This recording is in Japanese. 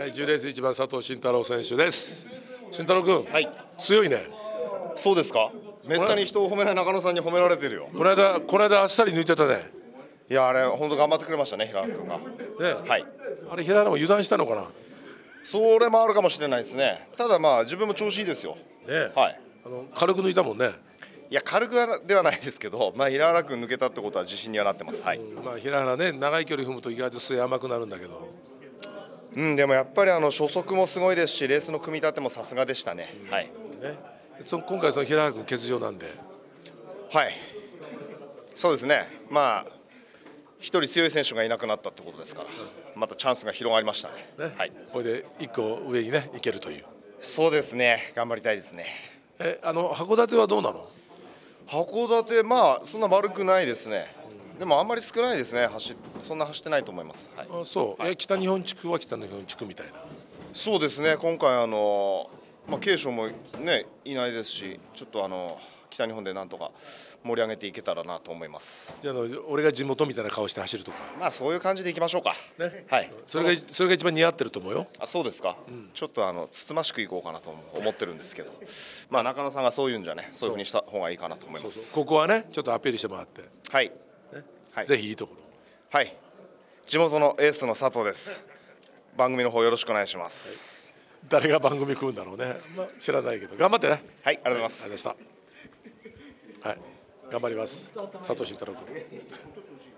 はい、10レース1番佐藤慎太郎選手です。慎太郎君、はい強いね。そうですか？めったに人を褒めない中野さんに褒められてるよこの間、この間あっさり抜いてたね。いやあれ本当頑張ってくれましたね平野君がね、はいあれ平原も油断したのかな？それもあるかもしれないですねただまあ自分も調子いいですよね、はいあの軽く抜いたもんね。いや軽くはではないですけどまあ平原君抜けたってことは自信にはなってますはいまあ平原ね、長い距離踏むと意外と末甘くなるんだけど。うんでもやっぱりあの初速もすごいですしレースの組み立てもさすがでしたね。はい。ね、その今回その平原君欠場なんで。はい。そうですね。まあ一人強い選手がいなくなったってことですからまたチャンスが広がりましたね。ね、はい。これで一個上にね、いけるという。そうですね。頑張りたいですね。え、あの函館はどうなの？函館まあそんな悪くないですねでもあんまり少ないですね。走そんな走ってないと思います、はい、あ、そう、え、北日本地区は北日本地区みたいな。そうですね。今回あのまあ継承もねいないですしちょっとあの北日本でなんとか盛り上げていけたらなと思います。じゃあ、俺が地元みたいな顔して走るとか。まあそういう感じでいきましょうか。ね、はい。それが、それが一番似合ってると思うよ。あそうですか、ちょっとあのつつましくいこうかなと思ってるんですけど。まあ中野さんがそういうんじゃねそういうふうにした方がいいかなと思います。ここはね、ちょっとアピールしてもらって。はい、はい、ぜひいいところ。はい。地元のエースの佐藤です。番組の方よろしくお願いします。誰が番組組むんだろうね、まあ、知らないけど。頑張ってね。はい、ありがとうございます。ありがとうございました。はい。頑張ります。佐藤慎太郎君